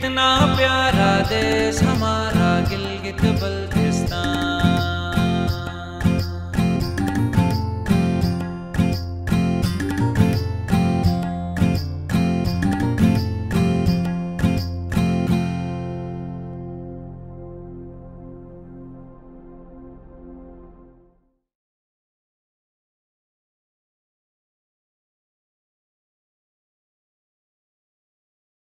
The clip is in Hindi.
कितना प्यारा देश हमारा गिलगित बल्तिस्तान